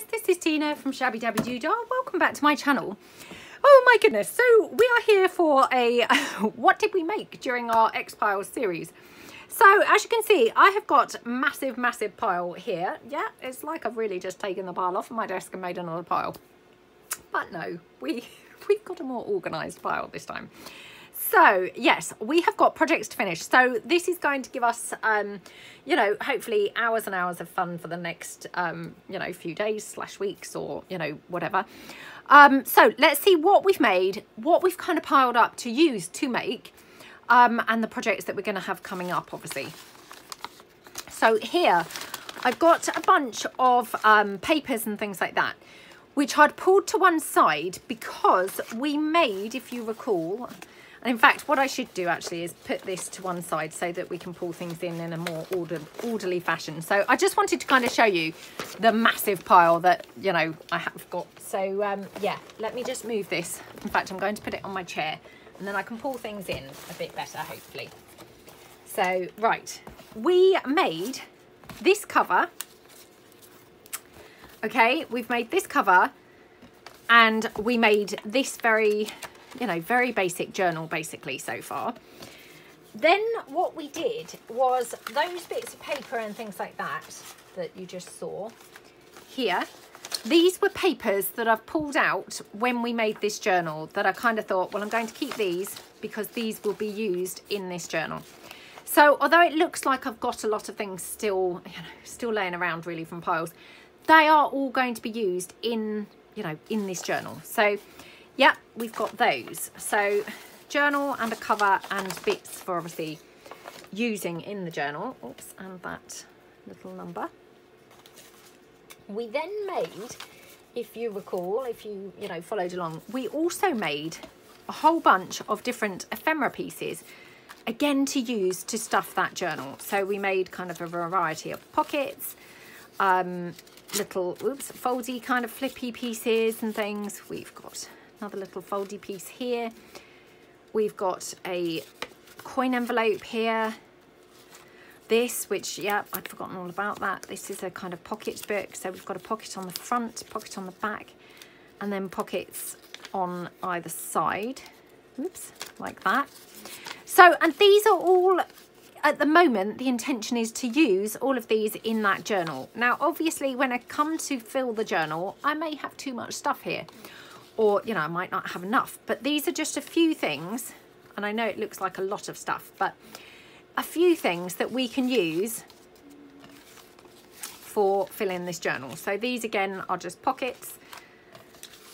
guys, this is Tina from Shabby Dabby Doodah. Welcome back to my channel. Oh my goodness, so we are here for a what did we make during our X-Piles series. So as you can see, I have got massive, massive pile here. Yeah, it's like I've really just taken the pile off of my desk and made another pile. But no, we, we've got a more organised pile this time. So yes, we have got projects to finish. So this is going to give us, um, you know, hopefully hours and hours of fun for the next, um, you know, few days slash weeks or, you know, whatever. Um, so let's see what we've made, what we've kind of piled up to use to make, um, and the projects that we're going to have coming up, obviously. So here, I've got a bunch of um, papers and things like that, which I'd pulled to one side because we made, if you recall, and in fact, what I should do actually is put this to one side so that we can pull things in in a more order, orderly fashion. So I just wanted to kind of show you the massive pile that, you know, I have got. So um, yeah, let me just move this. In fact, I'm going to put it on my chair and then I can pull things in a bit better, hopefully. So, right, we made this cover. Okay, we've made this cover and we made this very you know, very basic journal basically so far. Then what we did was those bits of paper and things like that that you just saw here. These were papers that I've pulled out when we made this journal that I kind of thought, well, I'm going to keep these because these will be used in this journal. So although it looks like I've got a lot of things still, you know, still laying around really from piles, they are all going to be used in, you know, in this journal. So yeah, we've got those. So journal and a cover and bits for obviously using in the journal. Oops, and that little number. We then made, if you recall, if you, you know, followed along, we also made a whole bunch of different ephemera pieces again to use to stuff that journal. So we made kind of a variety of pockets, um, little, oops, foldy kind of flippy pieces and things. We've got another little foldy piece here. We've got a coin envelope here. This, which, yeah, I'd forgotten all about that. This is a kind of pocket book. So we've got a pocket on the front, pocket on the back, and then pockets on either side. Oops, like that. So, and these are all at the moment, the intention is to use all of these in that journal. Now, obviously, when I come to fill the journal, I may have too much stuff here or, you know, I might not have enough. But these are just a few things, and I know it looks like a lot of stuff, but a few things that we can use for filling this journal. So these again are just pockets.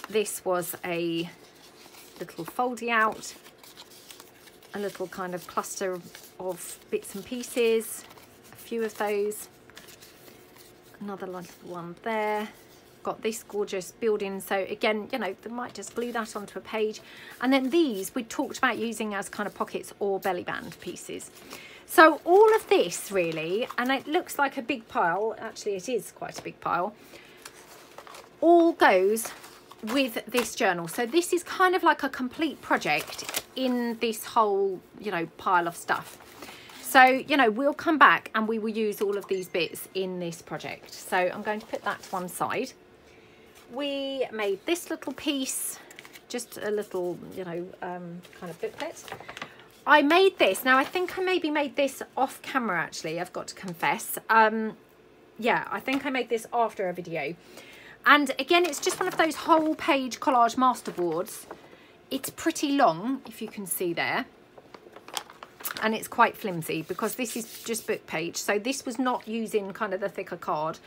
This was a little foldy out, a little kind of cluster of bits and pieces, a few of those, another little one there, got this gorgeous building. So again you know they might just glue that onto a page. And then these we talked about using as kind of pockets or belly band pieces. So all of this really and it looks like a big pile. Actually it is quite a big pile. All goes with this journal. So this is kind of like a complete project in this whole you know pile of stuff. So you know we'll come back and we will use all of these bits in this project. So i'm going to put that to one side we made this little piece, just a little, you know, um, kind of booklet. I made this. Now, I think I maybe made this off camera, actually. I've got to confess. Um, yeah, I think I made this after a video. And again, it's just one of those whole page collage masterboards. It's pretty long, if you can see there. And it's quite flimsy because this is just book page. So this was not using kind of the thicker card.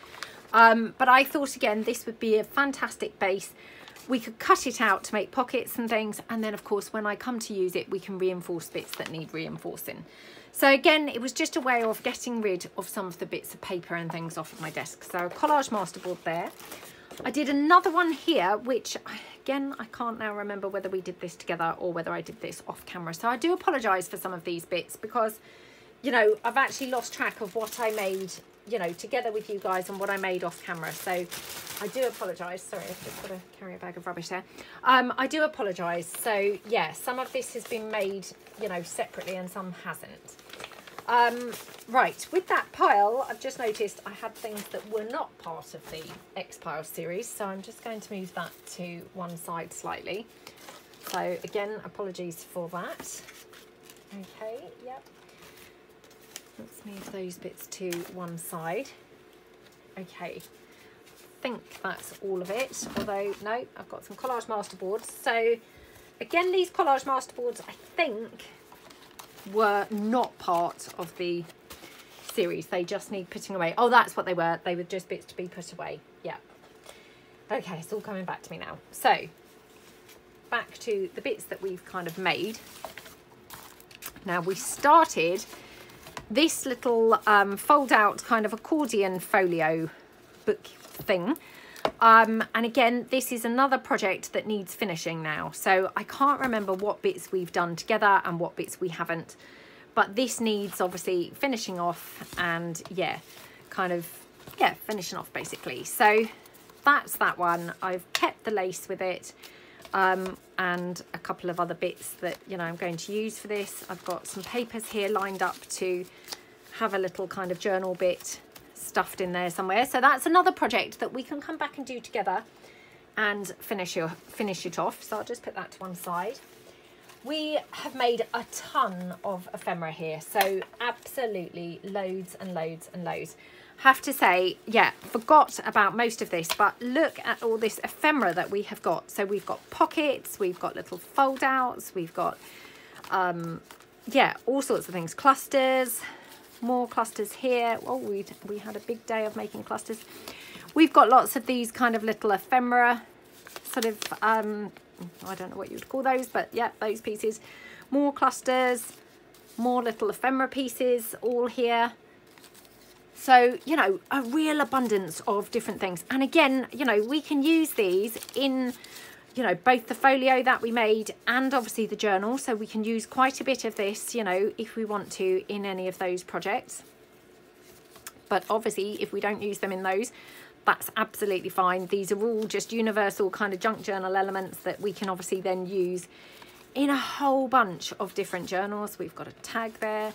Um, but I thought again, this would be a fantastic base. We could cut it out to make pockets and things. And then of course, when I come to use it, we can reinforce bits that need reinforcing. So again, it was just a way of getting rid of some of the bits of paper and things off of my desk. So a collage masterboard there. I did another one here, which again, I can't now remember whether we did this together or whether I did this off camera. So I do apologise for some of these bits because, you know, I've actually lost track of what I made you know, together with you guys and what I made off camera. So I do apologise. Sorry, I've just got to carry a bag of rubbish there. Um, I do apologise. So yeah, some of this has been made, you know, separately and some hasn't. Um, right, with that pile, I've just noticed I had things that were not part of the X-Pile series, so I'm just going to move that to one side slightly. So again, apologies for that. Okay, yep. Let's move those bits to one side. Okay, I think that's all of it, although no, I've got some collage masterboards. So again, these collage masterboards, I think, were not part of the series. They just need putting away. Oh, that's what they were. They were just bits to be put away. Yeah. Okay, it's all coming back to me now. So, back to the bits that we've kind of made. Now, we started this little um, fold out kind of accordion folio book thing. Um, and again, this is another project that needs finishing now. So I can't remember what bits we've done together and what bits we haven't. But this needs obviously finishing off and yeah, kind of, yeah, finishing off basically. So that's that one. I've kept the lace with it um, and a couple of other bits that, you know, I'm going to use for this. I've got some papers here lined up to have a little kind of journal bit stuffed in there somewhere. So that's another project that we can come back and do together and finish, your, finish it off. So I'll just put that to one side. We have made a ton of ephemera here. So absolutely loads and loads and loads. Have to say, yeah, forgot about most of this, but look at all this ephemera that we have got. So we've got pockets, we've got little fold outs, we've got, um, yeah, all sorts of things. Clusters, more clusters here. Oh, we we had a big day of making clusters. We've got lots of these kind of little ephemera, sort of, um, I don't know what you would call those, but yeah, those pieces. More clusters, more little ephemera pieces all here. So, you know, a real abundance of different things. And again, you know, we can use these in you know, both the folio that we made and obviously the journal. So we can use quite a bit of this, you know, if we want to in any of those projects. But obviously, if we don't use them in those, that's absolutely fine. These are all just universal kind of junk journal elements that we can obviously then use in a whole bunch of different journals. We've got a tag there,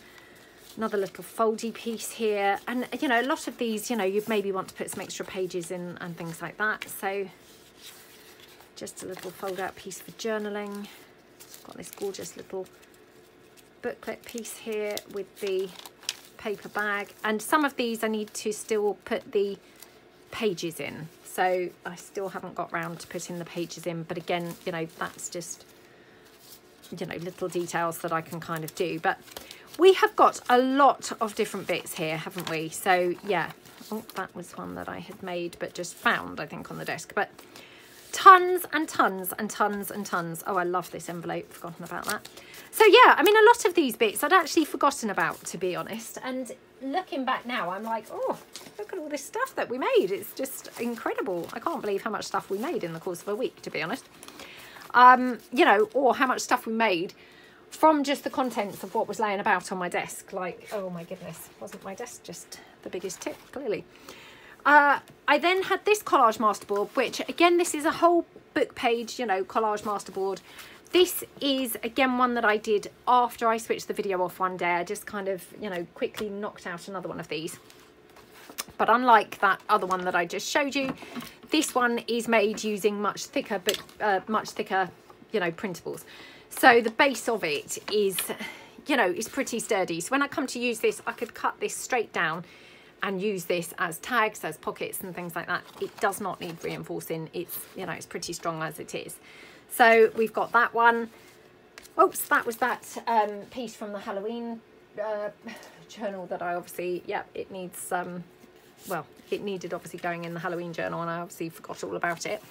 another little foldy piece here. And, you know, a lot of these, you know, you'd maybe want to put some extra pages in and things like that. So just a little fold out piece for journaling. Got this gorgeous little booklet piece here with the paper bag. And some of these I need to still put the pages in. So I still haven't got round to putting the pages in. But again, you know, that's just, you know, little details that I can kind of do. But we have got a lot of different bits here, haven't we? So yeah, oh, that was one that I had made, but just found, I think, on the desk. But tons and tons and tons and tons. Oh, I love this envelope. Forgotten about that. So yeah, I mean, a lot of these bits I'd actually forgotten about, to be honest. And looking back now, I'm like, oh, look at all this stuff that we made. It's just incredible. I can't believe how much stuff we made in the course of a week, to be honest. Um, you know, or how much stuff we made from just the contents of what was laying about on my desk. Like, oh my goodness, wasn't my desk just the biggest tip, clearly. Uh, I then had this collage masterboard, which again, this is a whole book page, you know, collage masterboard. This is, again, one that I did after I switched the video off one day. I just kind of, you know, quickly knocked out another one of these. But unlike that other one that I just showed you, this one is made using much thicker, but uh, much thicker, you know, printables. So the base of it is, you know, is pretty sturdy. So when I come to use this, I could cut this straight down and use this as tags, as pockets and things like that. It does not need reinforcing. It's, you know, it's pretty strong as it is. So we've got that one. Oops, that was that um, piece from the Halloween uh, journal that I obviously, yeah, it needs, um, well, it needed obviously going in the Halloween journal and I obviously forgot all about it.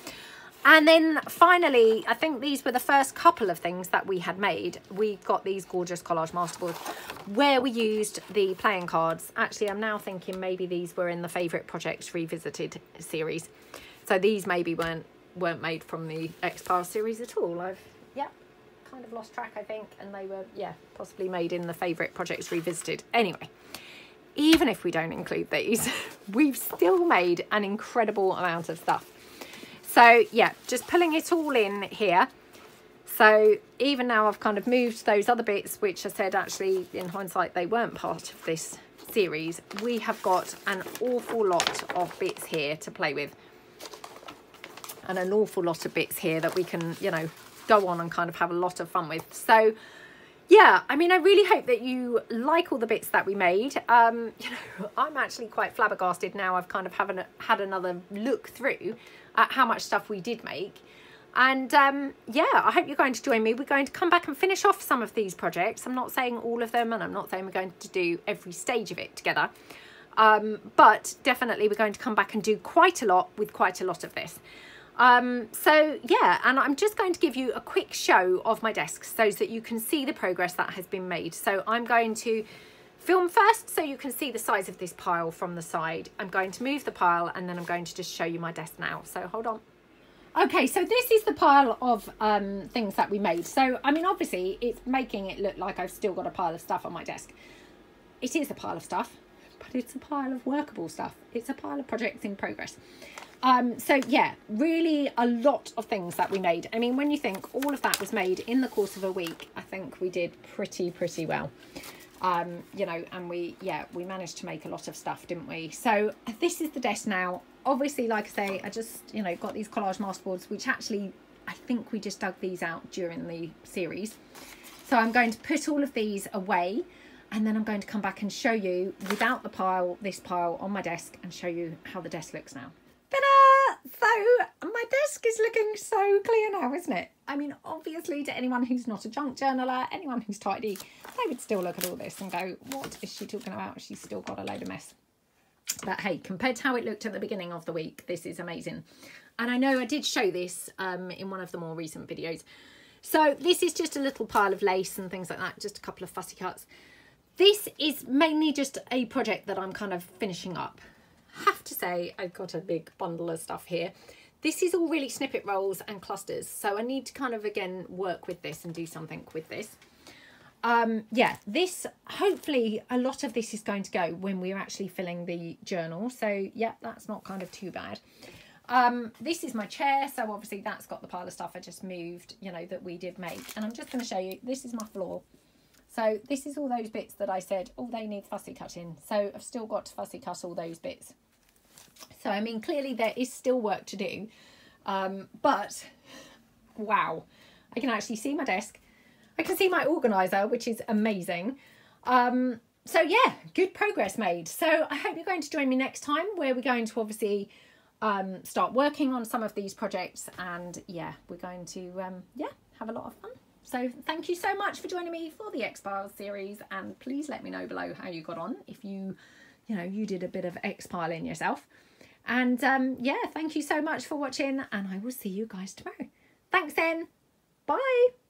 And then finally, I think these were the first couple of things that we had made. We got these gorgeous collage masterboards where we used the playing cards. Actually, I'm now thinking maybe these were in the Favourite Projects Revisited series. So these maybe weren't weren't made from the X-Pile series at all. I've, yeah, kind of lost track, I think. And they were, yeah, possibly made in the Favourite Projects Revisited. Anyway, even if we don't include these, we've still made an incredible amount of stuff. So yeah, just pulling it all in here. So even now I've kind of moved those other bits, which I said actually in hindsight, they weren't part of this series. We have got an awful lot of bits here to play with and an awful lot of bits here that we can, you know, go on and kind of have a lot of fun with. So yeah, I mean, I really hope that you like all the bits that we made. Um, you know, I'm actually quite flabbergasted now. I've kind of haven't had another look through at how much stuff we did make. And um, yeah, I hope you're going to join me. We're going to come back and finish off some of these projects. I'm not saying all of them, and I'm not saying we're going to do every stage of it together. Um, but definitely we're going to come back and do quite a lot with quite a lot of this. Um, so yeah, and I'm just going to give you a quick show of my desk so that you can see the progress that has been made. So I'm going to film first so you can see the size of this pile from the side. I'm going to move the pile and then I'm going to just show you my desk now. So hold on. Okay, so this is the pile of um, things that we made. So, I mean, obviously it's making it look like I've still got a pile of stuff on my desk. It is a pile of stuff, but it's a pile of workable stuff. It's a pile of projects in progress. Um, so yeah, really a lot of things that we made. I mean, when you think all of that was made in the course of a week, I think we did pretty, pretty well. Um, you know, and we, yeah, we managed to make a lot of stuff, didn't we? So this is the desk now. Obviously, like I say, I just, you know, got these collage masterboards, which actually, I think we just dug these out during the series. So I'm going to put all of these away and then I'm going to come back and show you without the pile, this pile on my desk and show you how the desk looks now. So my desk is looking so clear now, isn't it? I mean, obviously to anyone who's not a junk journaler, anyone who's tidy, they would still look at all this and go, what is she talking about? She's still got a load of mess. But hey, compared to how it looked at the beginning of the week, this is amazing. And I know I did show this um, in one of the more recent videos. So this is just a little pile of lace and things like that, just a couple of fussy cuts. This is mainly just a project that I'm kind of finishing up have to say I've got a big bundle of stuff here. This is all really snippet rolls and clusters. So I need to kind of, again, work with this and do something with this. Um, yeah, this, hopefully a lot of this is going to go when we're actually filling the journal. So yeah, that's not kind of too bad. Um, this is my chair. So obviously that's got the pile of stuff I just moved, you know, that we did make. And I'm just going to show you, this is my floor. So this is all those bits that I said, oh, they need fussy cutting. So I've still got to fussy cut all those bits. So, I mean, clearly there is still work to do. Um, but, wow, I can actually see my desk. I can see my organiser, which is amazing. Um, so, yeah, good progress made. So, I hope you're going to join me next time where we're going to obviously um, start working on some of these projects. And, yeah, we're going to, um, yeah, have a lot of fun. So thank you so much for joining me for the X-Piles series and please let me know below how you got on if you, you know, you did a bit of X-Piling yourself. And um, yeah, thank you so much for watching and I will see you guys tomorrow. Thanks then. Bye.